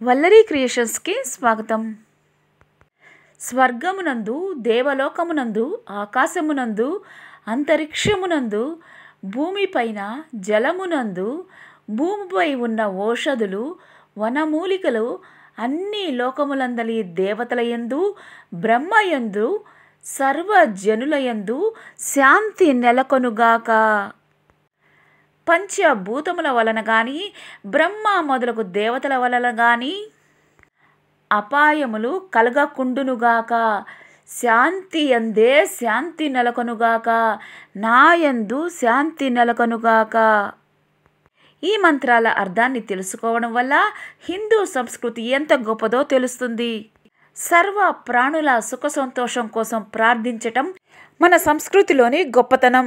వల్లరీ క్రియేషన్స్కి స్వాగతం. స్వర్గమునందు దేవలోకమునందు ఆకాశమునందు అంతరిక్షమునందు భూమిపైన జలమునందు భూమిపై ఉన్న ఓషధులు వనమూలికలు అన్ని లోకములందలి దేవతలయందు బ్రహ్మయందు సర్వజనులయందు శాంతి నెలకొనుగాక. పంచభూతముల వలన కానీ బ్రహ్మ మొదలగు దేవతల వలన కానీ అపాయములు కలగకుండునుగాక. శాంతి అందే శాంతి నెలకొనుగాక. నాయందు శాంతి నెలకొనుగాక. ఈ మంత్రాల అర్థాన్ని తెలుసుకోవడం వల్ల హిందూ సంస్కృతి ఎంత గొప్పదో తెలుస్తుంది. సర్వ ప్రాణుల సుఖ సంతోషం కోసం ప్రార్థించటం మన సంస్కృతిలోని గొప్పతనం.